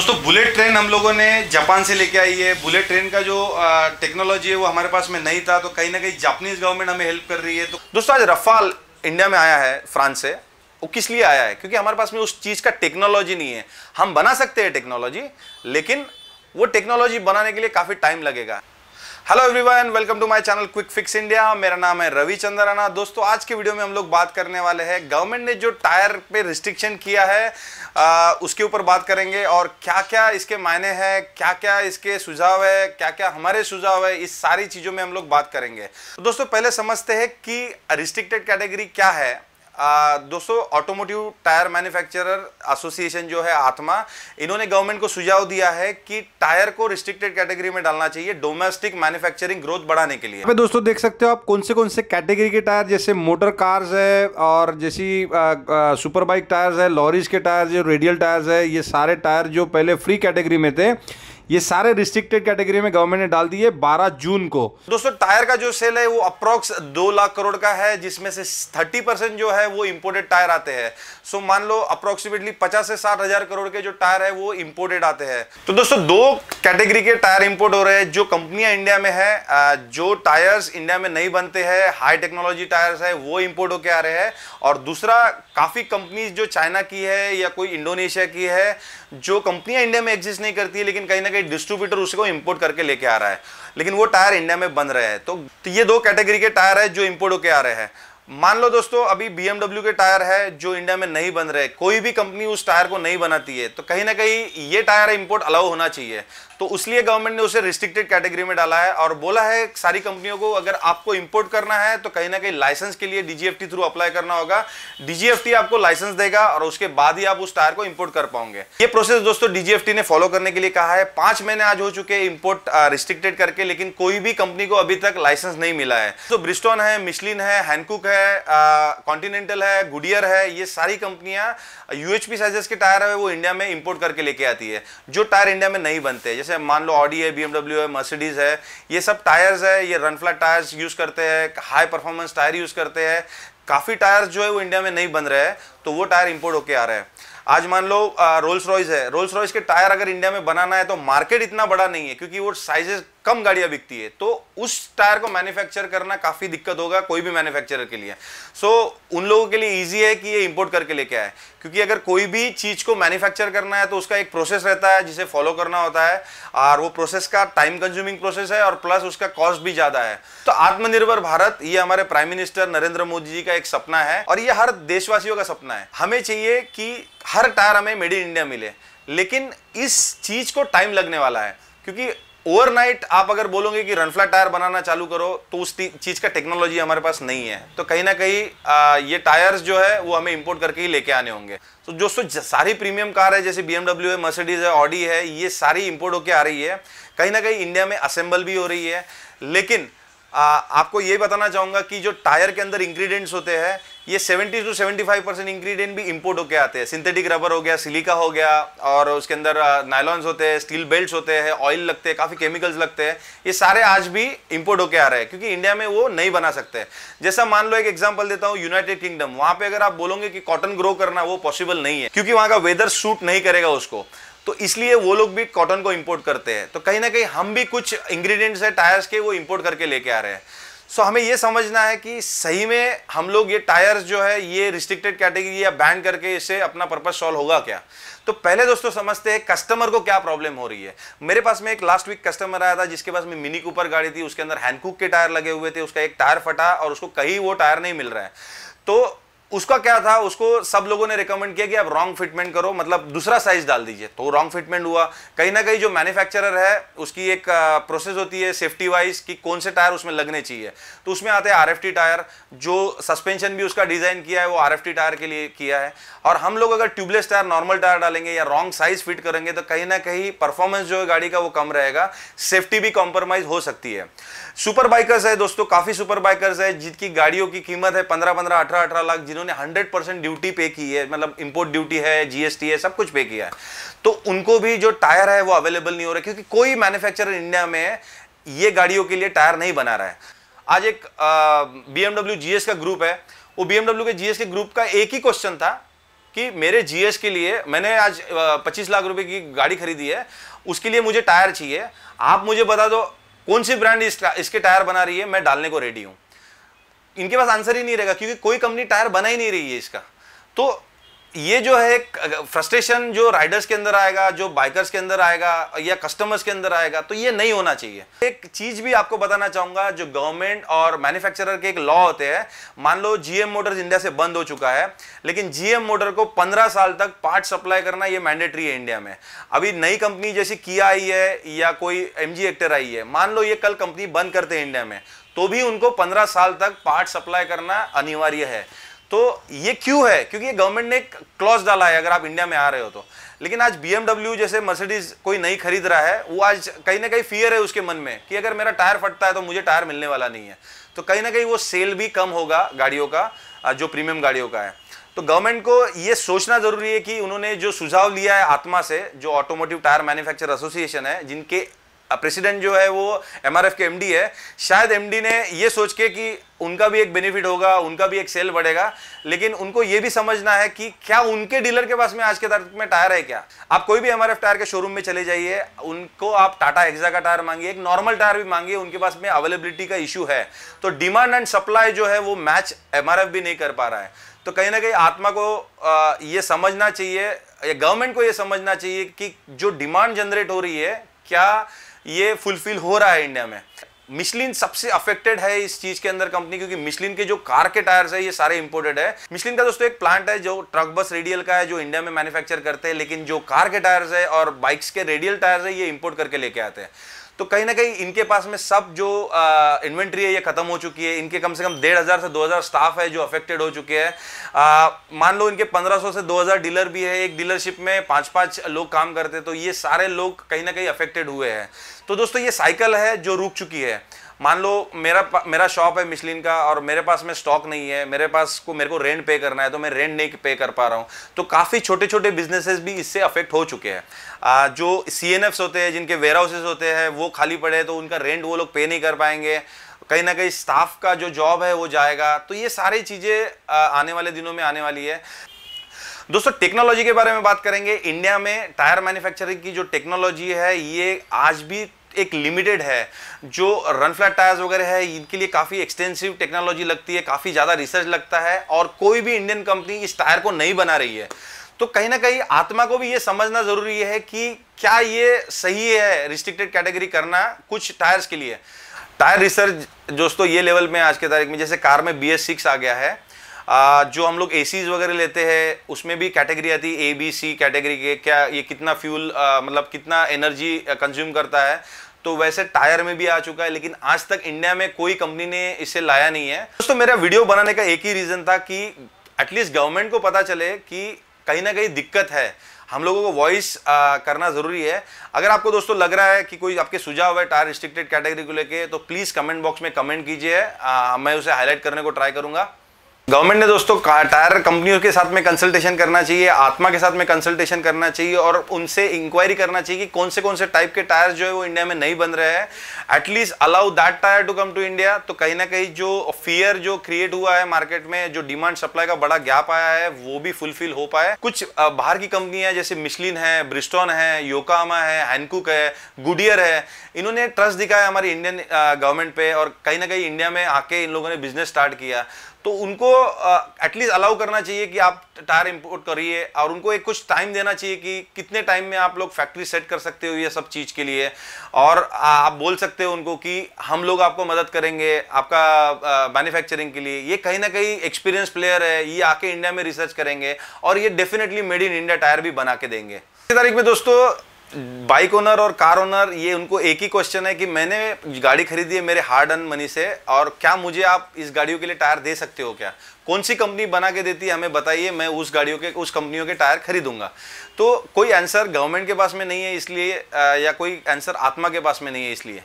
दोस्तों bullet train हम लोगों ने जापान से लेके आई है। बुलेट ट्रेन का जो टेक्नोलॉजी है, वो हमारे पास में नहीं था तो कहीं ना कहीं जापानीज गवर्नमेंट हमें हेल्प कर रही है। तो दोस्तों, आज रफाल इंडिया में आया है फ्रांस से। वो किस लिए आया है? क्योंकि हमारे पास में उस चीज़ का टेक्नोलॉजी नहीं है। हम बना सकते हैं टेक्नोलॉजी लेकिन वो टेक्नोलॉजी बनाने के लिए काफ़ी टाइम लगेगा। Hello everyone welcome to my channel quick fix India मेरा नाम है रवि चंद्राना। दोस्तों आज के वीडियो में हम लोग बात करने वाले हैं। गवर्नमेंट ने जो टायर पे रिस्ट्रिक्शन किया है आ, उसके ऊपर बात करेंगे और क्या क्या इसके मायने हैं क्या क्या इसके सुझाव है क्या क्या हमारे सुझाव है इस सारी चीज़ों में हम लोग बात करेंगे। तो दोस्तों पहले समझते हैं कि रिस्ट्रिक्टेड कैटेगरी क्या है। दोस्तों ऑटोमोटिव टायर मैन्युफैक्चरर एसोसिएशन जो है आत्मा, इन्होंने गवर्नमेंट को सुझाव दिया है कि टायर को रिस्ट्रिक्टेड कैटेगरी में डालना चाहिए डोमेस्टिक मैन्युफैक्चरिंग ग्रोथ बढ़ाने के लिए। दोस्तों देख सकते हो आप कौन से कौन से कैटेगरी के टायर जैसे मोटर कार्स है और जैसी सुपर बाइक टायर्स है लॉरीज के टायर जो रेडियल टायर्स है, ये सारे टायर जो पहले फ्री कैटेगरी में थे ये सारे रिस्ट्रिक्टेड कैटेगरी में गवर्नमेंट ने डाल दिए 12 जून को। दोस्तों टायर का जो सेल है, वो अप्रोक्स दो लाख करोड़ का है, जिसमें से 30 परसेंट जो है, वो इंपोर्टेड टायर आते हैं। सो मान लो अप्रोक्सीमेटली 50 से साठ हज़ार करोड़ के जो टायर है, वो इंपोर्टेड आते हैं। तो दोस्तों, दो कैटेगरी के टायर इंपोर्ट हो रहे हैं, जो कंपनियाँ इंडिया में है जो टायर्स इंडिया में नहीं बनते हैं हाई टेक्नोलॉजी टायर्स है, वो इंपोर्ट होके आ रहे हैं। और दूसरा, काफ़ी कंपनीज़ जो चाइना की है या कोई इंडोनेशिया की है, जो कंपनियाँ इंडिया में एग्जिस्ट नहीं करती है, लेकिन कहीं ना कहीं डिस्ट्रीब्यूटर उसको इंपोर्ट करके लेके आ रहा है लेकिन वो टायर इंडिया में बन रहे हैं। तो, तो ये दो कैटेगरी के टायर है जो इंपोर्ट होके आ रहे हैं। मान लो दोस्तों, अभी बीएमडब्ल्यू के टायर है जो इंडिया में नहीं बन रहे, कोई भी कंपनी उस टायर को नहीं बनाती है तो कहीं ना कहीं ये टायर इंपोर्ट अलाउ होना चाहिए। तो उसलिए गवर्नमेंट ने उसे रिस्ट्रिक्टेड कैटेगरी में डाला है और बोला है सारी कंपनियों को, अगर आपको इंपोर्ट करना है तो कहीं ना कहीं लाइसेंस के लिए डीजीएफटी थ्रू अप्लाई करना होगा। डीजीएफटी आपको लाइसेंस देगा और उसके बाद ही आप उस टायर को इंपोर्ट कर पाओगे। ये प्रोसेस दोस्तों डीजीएफटी ने फॉलो करने के लिए कहा है। पाँच महीने आज हो चुके इंपोर्ट रिस्ट्रिक्टेड करके, लेकिन कोई भी कंपनी को अभी तक लाइसेंस नहीं मिला है। तो ब्रिस्टोन है मिशलिन है हैंडकुक है कॉन्टिनेंटल है गुडियर है, ये सारी कंपनियाँ यूएचपी साइजेस के टायर है, वो इंडिया में इंपोर्ट करके लेके आती है। जो टायर इंडिया में नहीं बनते, जैसे मान लो ऑडी है बीएमडब्ल्यू है मर्सिडीज है, ये सब टायर्स है, ये रन टायर्स यूज़ करते हैं हाई परफॉर्मेंस टायर यूज़ करते हैं। काफ़ी टायर्स जो है वो इंडिया में नहीं बन रहे हैं तो वो टायर इंपोर्ट होके आ रहे हैं। आज मान लो रोल्स रॉयस है। रोल्स रॉयस के टायर अगर इंडिया में बनाना है तो मार्केट इतना बड़ा नहीं है, क्योंकि वो साइजेस कम गाड़ियाँ बिकती है तो उस टायर को मैन्युफैक्चर करना काफ़ी दिक्कत होगा कोई भी मैन्युफैक्चरर के लिए। सो so, उन लोगों के लिए इजी है कि ये इंपोर्ट करके लेके आए। क्योंकि अगर कोई भी चीज़ को मैन्युफैक्चर करना है तो उसका एक प्रोसेस रहता है जिसे फॉलो करना होता है और वो प्रोसेस का टाइम कंज्यूमिंग प्रोसेस है और प्लस उसका कॉस्ट भी ज़्यादा है। तो आत्मनिर्भर भारत ये हमारे प्राइम मिनिस्टर नरेंद्र मोदी जी का एक सपना है और ये हर देशवासियों का सपना है। हमें चाहिए कि हर टायर हमें मेड इन इंडिया मिले लेकिन इस चीज़ को टाइम लगने वाला है क्योंकि ओवरनाइट आप अगर बोलोगे कि रनफ्ला टायर बनाना चालू करो तो उस चीज़ का टेक्नोलॉजी हमारे पास नहीं है। तो कहीं ना कहीं आ, ये टायर्स जो है वो हमें इंपोर्ट करके ही लेके आने होंगे। तो जो सो सारी प्रीमियम कार है जैसे बीएमडब्ल्यू है मर्सिडीज है ऑडी है ये सारी इंपोर्ट होके आ रही है। कहीं ना कहीं इंडिया में असेंबल भी हो रही है। लेकिन आ, आपको ये बताना चाहूँगा कि जो टायर के अंदर इंग्रेडिएंट्स होते हैं ये 70 टू 75 परसेंट इंग्रीडियंट भी इंपोर्ट होके आते हैं। सिंथेटिक रबर हो गया सिलिका हो गया और उसके अंदर नायलॉन्स होते हैं स्टील बेल्ट्स होते हैं ऑयल लगते हैं काफ़ी केमिकल्स लगते हैं। ये सारे आज भी इंपोर्ट होके आ रहे हैं क्योंकि इंडिया में वो नहीं बना सकते। जैसा मान लो एक एग्ज़ाम्पल देता हूँ यूनाइटेड किंगडम वहाँ पर अगर आप बोलोगे कि कॉटन ग्रो करना वो पॉसिबल नहीं है क्योंकि वहाँ का वेदर सूट नहीं करेगा उसको। तो इसलिए वो लोग भी कॉटन को इंपोर्ट करते हैं। तो कहीं ना कहीं हम भी कुछ इंग्रेडिएंट्स है टायर्स के, वो इंपोर्ट करके लेके आ रहे हैं। सो हमें ये समझना है कि सही में हम लोग ये टायर्स जो है, ये रिस्ट्रिक्टेड कैटेगरी या बैन करके इससे अपना पर्पज सॉल्व होगा क्या? तो पहले दोस्तों समझते हैं कस्टमर को क्या प्रॉब्लम हो रही है। मेरे पास में एक लास्ट वीक कस्टमर आया था, जिसके पास में मिनी कूपर गाड़ी थी, उसके अंदर हैंडकुक के टायर लगे हुए थे, उसका एक टायर फटा और उसको कहीं वो टायर नहीं मिल रहा है। तो उसका क्या था? उसको सब लोगों ने रिकमेंड किया कि आप रॉन्ग फिटमेंट करो मतलब दूसरा साइज़ डाल दीजिए। तो रॉन्ग फिटमेंट हुआ। कहीं ना कहीं जो मैन्युफैक्चरर है, उसकी एक प्रोसेस होती है सेफ्टी वाइज कि कौन से टायर उसमें लगने चाहिए। तो उसमें आते हैं आर टायर जो सस्पेंशन भी उसका डिज़ाइन किया है, वो आर टायर के लिए किया है। और हम लोग अगर ट्यूबलेस टायर नॉर्मल टायर डालेंगे या रॉन्ग साइज़ फिट करेंगे तो कहीं ना कहीं परफॉर्मेंस जो है गाड़ी का वो कम रहेगा। सेफ्टी भी कॉम्प्रोमाइज हो सकती है। सुपर बाइकर्स है दोस्तों, काफ़ी सुपर बाइकर्स है, जिनकी गाड़ियों की कीमत है पंद्रह पंद्रह, अठारह अठारह लाख, जिन्होंने हंड्रेड परसेंट ड्यूटी पे की है मतलब इंपोर्ट ड्यूटी है जीएसटी है सब कुछ पे किया है। तो उनको भी जो टायर है वो अवेलेबल नहीं हो रहा क्योंकि कोई मैन्युफैक्चरर इंडिया में ये गाड़ियों के लिए टायर नहीं बना रहा है। आज एक बी एमडब्ल्यू जीएस का ग्रुप है। वो बी के जीएस के ग्रुप का एक ही क्वेश्चन था कि मेरे जीएस के लिए मैंने आज पच्चीस लाख रुपए की गाड़ी खरीदी है उसके लिए मुझे टायर चाहिए। आप मुझे बता दो कौन सी ब्रांड इस, इसके टायर बना रही है मैं डालने को रेडी हूँ। इनके पास आंसर ही नहीं रहेगा, क्योंकि कोई कंपनी टायर बना ही नहीं रही है इसका। तो ये जो है फ्रस्ट्रेशन जो राइडर्स के अंदर आएगा, जो बाइकर्स के अंदर आएगा या कस्टमर्स के अंदर आएगा तो ये नहीं होना चाहिए। एक चीज़ भी आपको बताना चाहूँगा, जो गवर्नमेंट और मैन्युफैक्चरर के एक लॉ होते हैं, मान लो जीएम मोटर्स इंडिया से बंद हो चुका है, लेकिन जीएम मोटर को 15 साल तक पार्ट सप्लाई करना ये मैंडेटरी है इंडिया में। अभी नई कंपनी जैसे किया आई है या कोई एम एक्टर आई है, मान लो ये कल कंपनी बंद करते हैं इंडिया में तो भी उनको पंद्रह साल तक पार्ट सप्लाई करना अनिवार्य है। तो ये क्यों है? क्योंकि ये गवर्नमेंट ने क्लॉज डाला है, अगर आप इंडिया में आ रहे हो तो। लेकिन आज BMW जैसे मर्सिडीज कोई नहीं खरीद रहा है, वो आज कहीं ना कहीं फियर है उसके मन में कि अगर मेरा टायर फटता है तो मुझे टायर मिलने वाला नहीं है। तो कहीं ना कहीं वो सेल भी कम होगा गाड़ियों का जो प्रीमियम गाड़ियों का है। तो गवर्नमेंट को ये सोचना ज़रूरी है कि उन्होंने जो सुझाव लिया है आत्मा से, जो ऑटोमोटिव टायर मैन्युफैक्चर एसोसिएशन है, जिनके प्रेसिडेंट जो है वो एमआरएफ के एमडी है। शायद एमडी ने ये सोच के कि उनका भी एक बेनिफिट होगा, उनका भी एक सेल बढ़ेगा, लेकिन उनको ये भी समझना है कि क्या उनके डीलर के पास में आज के तारीख में टायर है क्या? आप कोई भी एमआरएफ टायर के शोरूम में चले जाइए, उनको आप टाटा एक्सा का टायर मांगिए, एक नॉर्मल टायर भी मांगिए, उनके पास में अवेलेबिलिटी का इशू है। तो डिमांड एंड सप्लाई जो है वो मैच एमआरएफ भी नहीं कर पा रहा है। तो कहीं ना कहीं आत्मा को ये समझना चाहिए, या गवर्नमेंट को ये समझना चाहिए कि जो डिमांड जनरेट हो रही है, क्या ये फुलफिल हो रहा है इंडिया में। मिशलिन सबसे अफेक्टेड है इस चीज़ के अंदर कंपनी क्योंकि मिशलिन के जो कार के टायर्स है, ये सारे इंपोर्टेड है। मिशलिन का दोस्तों एक प्लांट है, जो ट्रक बस रेडियल का है, जो इंडिया में मैन्युफैक्चर करते हैं, लेकिन जो कार के टायर्स है और बाइक्स के रेडियल टायर्स है, ये इंपोर्ट करके लेके आते हैं। तो कहीं ना कहीं इनके पास में सब जो इन्वेंट्री है, ये खत्म हो चुकी है। इनके कम से कम डेढ़ हज़ार से दो हज़ार स्टाफ है जो अफेक्टेड हो चुके हैं। मान लो इनके पंद्रह सौ से दो हज़ार डीलर भी है, एक डीलरशिप में पाँच पाँच लोग काम करते तो ये सारे लोग कहीं ना कहीं अफेक्टेड हुए हैं। तो दोस्तों, ये साइकिल है जो रुक चुकी है। मान लो मेरा मेरा शॉप है मिशलिन का और मेरे पास में स्टॉक नहीं है, मेरे पास को, मेरे को रेंट पे करना है तो मैं रेंट नहीं पे कर पा रहा हूँ। तो काफ़ी छोटे छोटे बिजनेसेस भी इससे अफेक्ट हो चुके हैं। जो सी होते हैं, जिनके वेयर हाउसेज होते हैं, वो खाली पड़े तो उनका रेंट वो लोग पे नहीं कर पाएँगे। कहीं ना कहीं स्टाफ का जो जॉब है, वो जाएगा। तो ये सारी चीज़ें आने वाले दिनों में आने वाली है। दोस्तों टेक्नोलॉजी के बारे में बात करेंगे। इंडिया में टायर मैन्युफैक्चरिंग की जो टेक्नोलॉजी है, ये आज भी एक लिमिटेड है, जो रन फ्लैट टायर्स वगैरह है, इनके लिए काफ़ी एक्सटेंसिव टेक्नोलॉजी लगती है, काफ़ी ज़्यादा रिसर्च लगता है, और कोई भी इंडियन कंपनी इस टायर को नहीं बना रही है। तो कहीं ना कहीं आत्मा को भी ये समझना ज़रूरी है कि क्या ये सही है रिस्ट्रिक्टेड कैटेगरी करना कुछ टायर्स के लिए। टायर रिसर्च दोस्तों, ये लेवल में आज के तारीख में, जैसे कार में बी एस सिक्स आ गया है जो हम लोग ए वगैरह लेते हैं, उसमें भी कैटेगरी आती है ए बी सी कैटेगरी के, क्या ये कितना फ्यूल मतलब कितना एनर्जी कंज्यूम करता है? तो वैसे टायर में भी आ चुका है, लेकिन आज तक इंडिया में कोई कंपनी ने इसे लाया नहीं है। दोस्तों, मेरा वीडियो बनाने का एक ही रीजन था कि एटलीस्ट गवर्नमेंट को पता चले कि कहीं ना कहीं दिक्कत है। हम लोगों को वॉइस करना ज़रूरी है। अगर आपको दोस्तों लग रहा है कि कोई आपके सुझाव है टायर रिस्ट्रिक्टेड कैटेगरी को लेके तो प्लीज़ कमेंट बॉक्स में कमेंट कीजिए। मैं उसे हाईलाइट करने को ट्राई करूँगा। गवर्नमेंट ने दोस्तों टायर कंपनियों के साथ में कंसल्टेशन करना चाहिए, आत्मा के साथ में कंसल्टेशन करना चाहिए और उनसे इंक्वायरी करना चाहिए कि कौन से कौन से टाइप के टायर जो है वो इंडिया में नहीं बन रहे हैं। At least allow that tyre to come to India तो कहीं ना कहीं जो फियर जो क्रिएट हुआ है मार्केट में, जो डिमांड सप्लाई का बड़ा गैप आया है, वो भी फुलफिल हो पाए। कुछ बाहर की कंपनियाँ जैसे मिशलिन है ब्रिस्टॉन है योकामा है हैंकुक है गुडियर है, इन्होंने ट्रस्ट दिखाया हमारी इंडियन गवर्नमेंट पे और कहीं ना कहीं इंडिया में आके इन लोगों ने बिज़नेस स्टार्ट किया। तो उनको एटलीस्ट अलाउ करना चाहिए कि आप टायर इंपोर्ट करिए और उनको एक कुछ टाइम देना चाहिए कि कितने टाइम में आप लोग फैक्ट्री सेट कर सकते हो ये सब चीज़ के लिए। और आप बोल सकते हो उनको कि हम लोग आपको मदद करेंगे आपका मैन्युफैक्चरिंग के लिए। ये कहीं ना कहीं एक्सपीरियंस प्लेयर है, ये आके इंडिया में रिसर्च करेंगे और ये definitely made in India tyre भी बना के देंगे। तारीख में दोस्तों बाइक ओनर और कार ओनर, ये उनको एक ही क्वेश्चन है कि मैंने गाड़ी खरीदी है मेरे हार्ड अर्न मनी से, और क्या मुझे आप इस गाड़ियों के लिए टायर दे सकते हो क्या? कौन सी कंपनी बना के देती है? हमें बताइए, मैं उस गाड़ियों के, उस कंपनियों के टायर खरीदूँगा। तो कोई आंसर गवर्नमेंट के पास में नहीं है इसलिए या कोई आंसर आत्मा के पास में नहीं है इसलिए।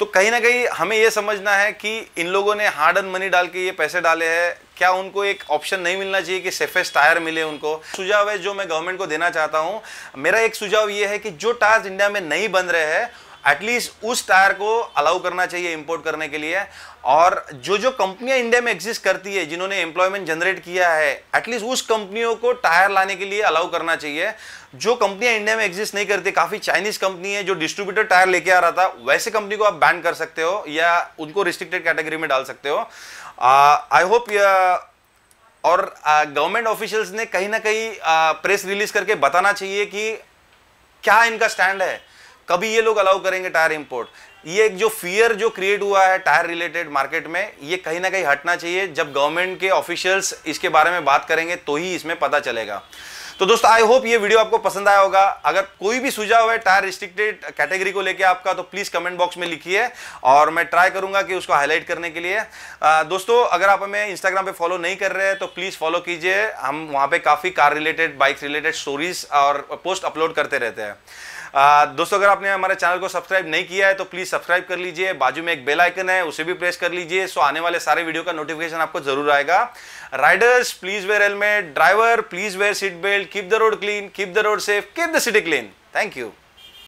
तो कहीं ना कहीं हमें यह समझना है कि इन लोगों ने हार्ड एंड मनी डाल के ये पैसे डाले हैं। क्या उनको एक ऑप्शन नहीं मिलना चाहिए कि सेफेस्ट टायर मिले उनको? सुझाव है जो मैं गवर्नमेंट को देना चाहता हूँ। मेरा एक सुझाव ये है कि जो टायर्स इंडिया में नहीं बन रहे हैं एटलीस्ट उस टायर को अलाउ करना चाहिए इंपोर्ट करने के लिए। और जो जो कंपनियाँ इंडिया में एग्जिस्ट करती है, जिन्होंने एम्प्लॉयमेंट जनरेट किया है एटलीस्ट उस कंपनियों को टायर लाने के लिए अलाउ करना चाहिए। जो कंपनियाँ इंडिया में एग्जिस्ट नहीं करती, काफ़ी चाइनीज़ कंपनी है जो डिस्ट्रीब्यूटर टायर लेके आ रहा था, वैसे कंपनी को आप बैन कर सकते हो या उनको रिस्ट्रिक्टेड कैटेगरी में डाल सकते हो। आई होप और गवर्नमेंट ऑफिशियल्स ने कहीं ना कहीं प्रेस रिलीज़ करके बताना चाहिए कि क्या इनका स्टैंड है। कभी ये लोग अलाउ करेंगे टायर इंपोर्ट ये एक जो फियर जो क्रिएट हुआ है टायर रिलेटेड मार्केट में, ये कहीं ना कहीं हटना चाहिए। जब गवर्नमेंट के ऑफिशियल्स इसके बारे में बात करेंगे तो ही इसमें पता चलेगा। तो दोस्तों आई होप ये वीडियो आपको पसंद आया होगा। अगर कोई भी सुझाव है टायर रिस्ट्रिक्टेड कैटेगरी को लेके आपका तो प्लीज़ कमेंट बॉक्स में लिखिए और मैं ट्राई करूँगा कि उसको हाईलाइट करने के लिए। आ, दोस्तों अगर आप हमें इंस्टाग्राम पे फॉलो नहीं कर रहे हैं तो प्लीज़ फॉलो कीजिए। हम वहाँ पे काफ़ी car related bike related stories और पोस्ट अपलोड करते रहते हैं। दोस्तों, अगर आपने हमारे चैनल को सब्सक्राइब नहीं किया है तो प्लीज़ सब्सक्राइब कर लीजिए, बाजू में एक बेल आइकन है, उसे भी प्रेस कर लीजिए सो आने वाले सारे वीडियो का नोटिफिकेशन आपको ज़रूर आएगा। Riders please wear helmet driver please wear seat belt keep the road clean keep the road safe keep the city clean thank you